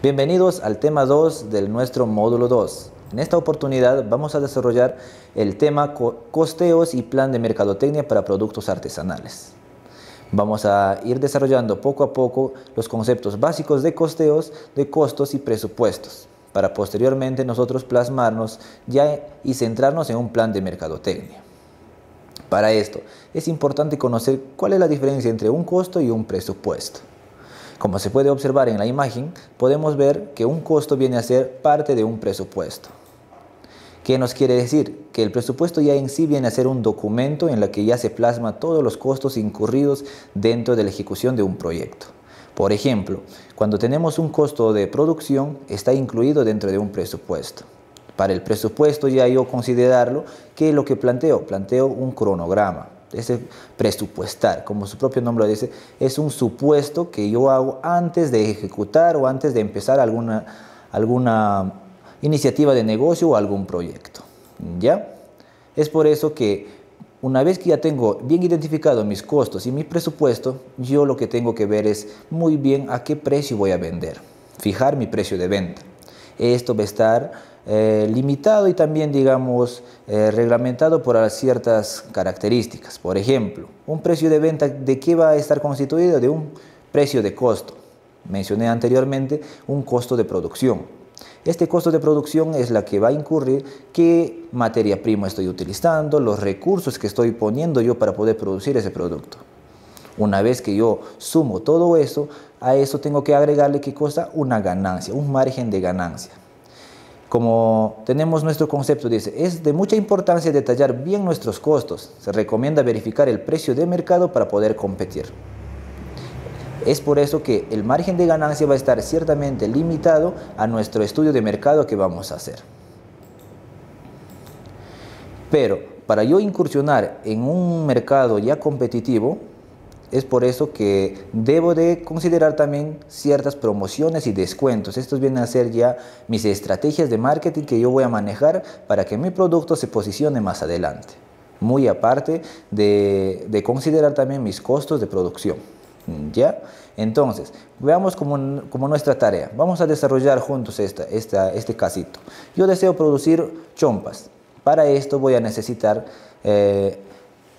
Bienvenidos al tema 2 del nuestro módulo 2. En esta oportunidad vamos a desarrollar el tema costeos y plan de mercadotecnia para productos artesanales. Vamos a ir desarrollando poco a poco los conceptos básicos de costeos, de costos y presupuestos, para posteriormente nosotros plasmarnos ya y centrarnos en un plan de mercadotecnia. Para esto es importante conocer cuál es la diferencia entre un costo y un presupuesto. Como se puede observar en la imagen, podemos ver que un costo viene a ser parte de un presupuesto. ¿Qué nos quiere decir? Que el presupuesto ya en sí viene a ser un documento en el que ya se plasma todos los costos incurridos dentro de la ejecución de un proyecto. Por ejemplo, cuando tenemos un costo de producción, está incluido dentro de un presupuesto. Para el presupuesto ya yo considerarlo, ¿qué es lo que planteo? Planteo un cronograma, ese presupuestar, como su propio nombre dice, es un supuesto que yo hago antes de ejecutar o antes de empezar alguna, alguna iniciativa de negocio o algún proyecto. ¿Ya? Es por eso que una vez que ya tengo bien identificado mis costos y mi presupuesto, yo lo que tengo que ver es muy bien a qué precio voy a vender, fijar mi precio de venta. Esto va a estar eh, limitado y también, digamos, eh, reglamentado por ciertas características. Por ejemplo, un precio de venta, ¿de qué va a estar constituido? De un precio de costo. Mencioné anteriormente un costo de producción. Este costo de producción es la que va a incurrir qué materia prima estoy utilizando, los recursos que estoy poniendo yo para poder producir ese producto. Una vez que yo sumo todo eso, a eso tengo que agregarle qué cosa? Una ganancia, un margen de ganancia como tenemos nuestro concepto, dice, es de mucha importancia detallar bien nuestros costos. Se recomienda verificar el precio de mercado para poder competir. Es por eso que el margen de ganancia va a estar ciertamente limitado a nuestro estudio de mercado que vamos a hacer. Pero para yo incursionar en un mercado ya competitivo, es por eso que debo de considerar también ciertas promociones y descuentos. Estos vienen a ser ya mis estrategias de marketing que yo voy a manejar para que mi producto se posicione más adelante. Muy aparte de, considerar también mis costos de producción. ¿Ya? Entonces, veamos como, nuestra tarea. Vamos a desarrollar juntos esta, este casito. Yo deseo producir chompas. Para esto voy a necesitar eh,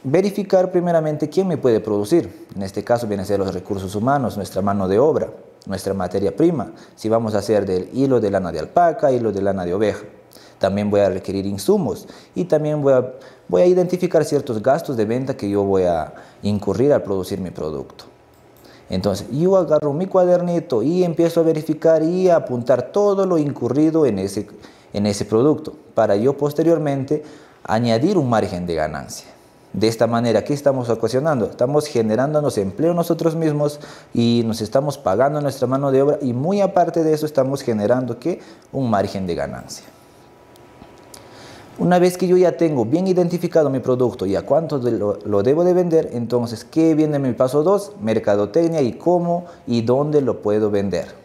verificar primeramente quién me puede producir. En este caso vienen a ser los recursos humanos, nuestra mano de obra, nuestra materia prima. Si vamos a hacer del hilo de lana de alpaca, hilo de lana de oveja. También voy a requerir insumos y también voy a, identificar ciertos gastos de venta que yo voy a incurrir al producir mi producto. Entonces, yo agarro mi cuadernito y empiezo a verificar y a apuntar todo lo incurrido en ese, en ese producto para yo posteriormente añadir un margen de ganancia. De esta manera, ¿qué estamos ocasionando? Estamos generándonos empleo nosotros mismos y nos estamos pagando nuestra mano de obra y muy aparte de eso estamos generando ¿qué? un margen de ganancia. Una vez que yo ya tengo bien identificado mi producto y a cuánto lo, lo, debo de vender, entonces, ¿qué viene en mi paso 2? Mercadotecnia y cómo y dónde lo puedo vender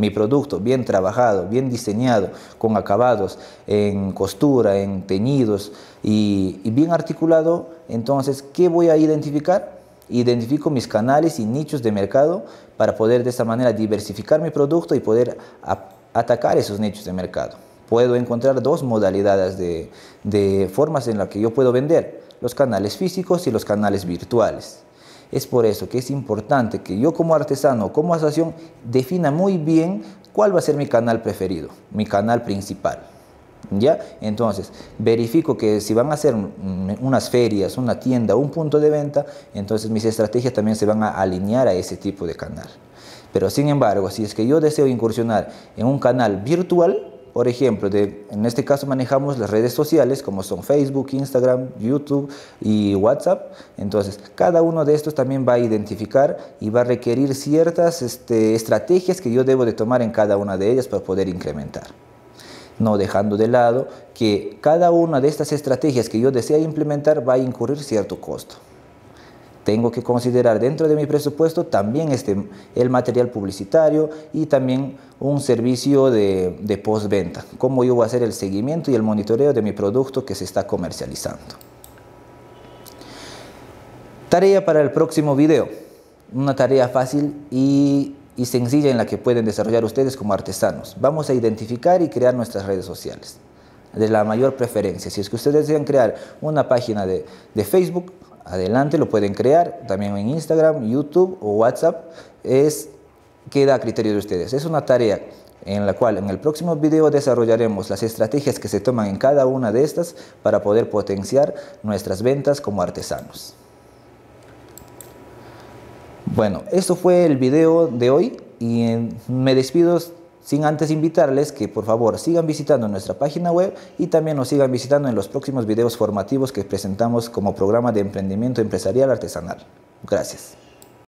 mi producto bien trabajado, bien diseñado, con acabados en costura, en teñidos y, bien articulado, entonces, ¿qué voy a identificar? Identifico mis canales y nichos de mercado para poder de esta manera diversificar mi producto y poder atacar esos nichos de mercado. Puedo encontrar dos modalidades de, de formas en las que yo puedo vender, los canales físicos y los canales virtuales. Es por eso que es importante que yo como artesano, como asociación, defina muy bien cuál va a ser mi canal preferido, mi canal principal. ¿Ya? Entonces, verifico que si van a hacer unas ferias, una tienda, un punto de venta, entonces mis estrategias también se van a alinear a ese tipo de canal. Pero sin embargo, si es que yo deseo incursionar en un canal virtual, por ejemplo, en este caso manejamos las redes sociales como son Facebook, Instagram, YouTube y WhatsApp. Entonces, cada uno de estos también va a identificar y va a requerir ciertas este, estrategias que yo debo de tomar en cada una de ellas para poder incrementar. No dejando de lado que cada una de estas estrategias que yo desea implementar va a incurrir cierto costo tengo que considerar dentro de mi presupuesto también este, el material publicitario y también un servicio de, de postventa, cómo yo voy a hacer el seguimiento y el monitoreo de mi producto que se está comercializando. Tarea para el próximo video, una tarea fácil y y sencilla en la que pueden desarrollar ustedes como artesanos. Vamos a identificar y crear nuestras redes sociales de la mayor preferencia. Si es que ustedes desean crear una página de, de Facebook, adelante, lo pueden crear, también en Instagram, YouTube o WhatsApp, es, queda a criterio de ustedes. Es una tarea en la cual en el próximo video desarrollaremos las estrategias que se toman en cada una de estas para poder potenciar nuestras ventas como artesanos. Bueno, esto fue el video de hoy y me despido sin antes invitarles que por favor sigan visitando nuestra página web y también nos sigan visitando en los próximos videos formativos que presentamos como programa de emprendimiento empresarial artesanal. Gracias.